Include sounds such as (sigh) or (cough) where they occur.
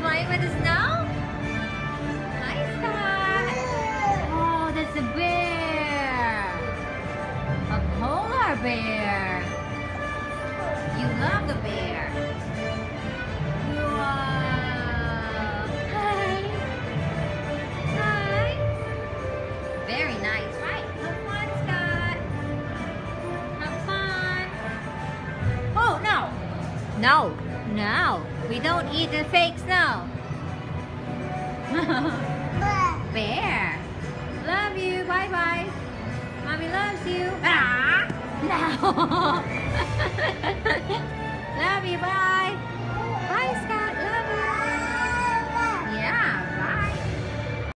flying with us now? Nice guy. Oh, that's a bear. A polar bear. No, no. We don't eat the fake snow. (laughs) Bear. Love you. Bye bye. Mommy loves you. Ah. (laughs) No.